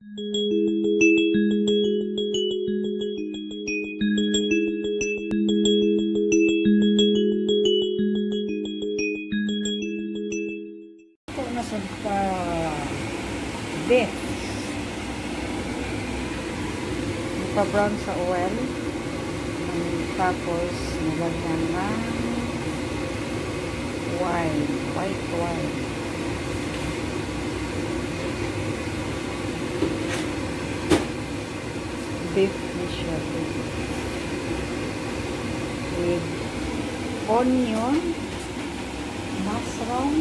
Ito na sa pa beef. Pa-brown sa oil. Tapos, nilagyan ng wine. White wine. Beef dishes. With onion, mushroom,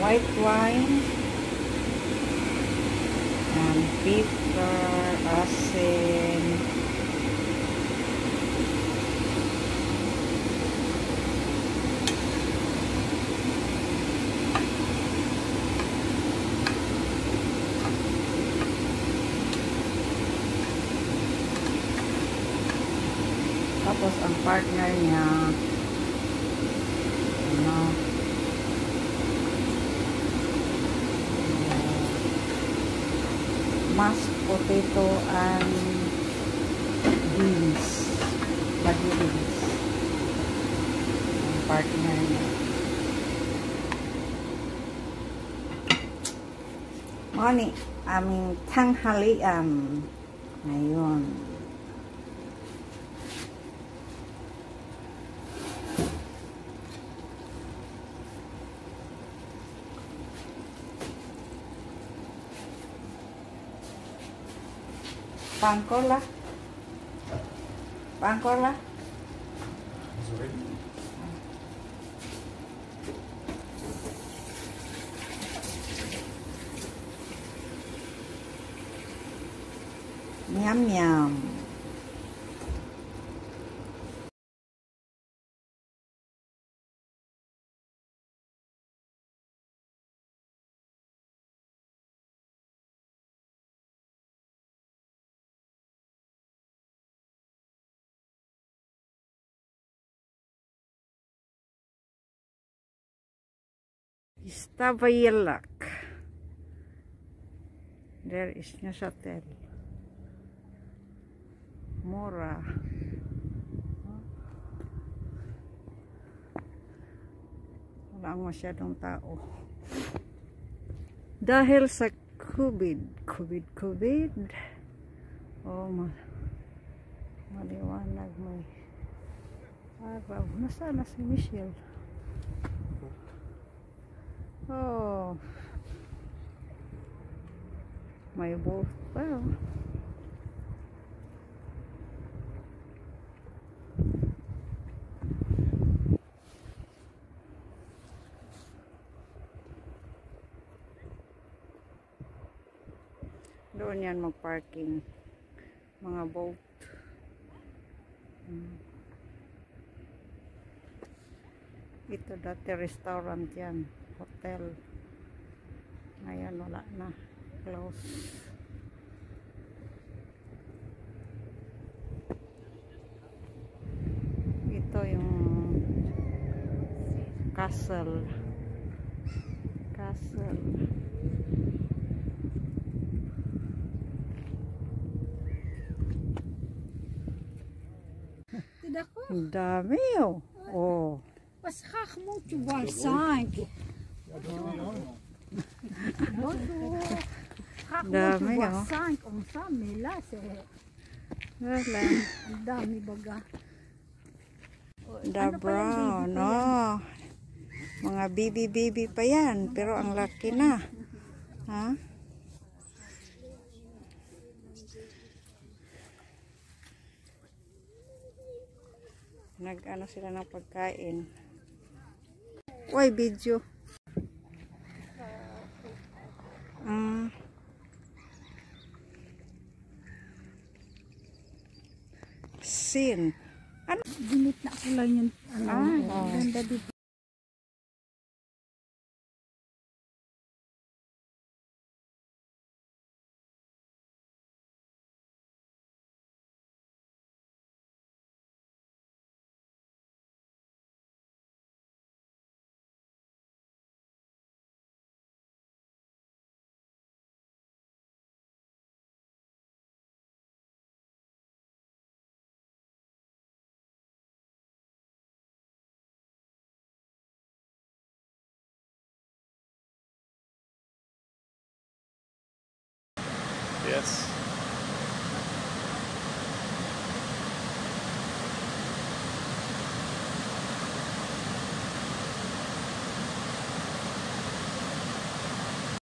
white wine, and pepper, asin, Tapos ang partner niya ano mashed potato and beans. Lagi beans. Ang partner niya. Moni, aming tanghalian. Ngayon. Pancola. Pancola. Yum yum. Stavayelak. There is Neuchâtel. Mora. Wala masyadong tao. Dahil sa COVID, COVID, COVID. Oh, ma maliwanag may araw. Nasaan na si Michelle? Oh. May wolf oh. Doon yan mag-parking. Mga boat. Hmm. Ito dati restaurant yan. Hotel. Ngayon wala na. Close. Ito yung castle. Castle. Ang dami oh. Oh. Mas graag moet je wel zijn. Dami, oh. zijn. Om samen lasse. Wala. Ang dami baga. Ano yan, brown, no. Mga baby-baby pa yan, pero ang laki na. Ha? Nag-ano sila ng pagkain. Uy, video. Ah. Sin. Ginit na ko lang ano. Ah, Ganda dito. Yes.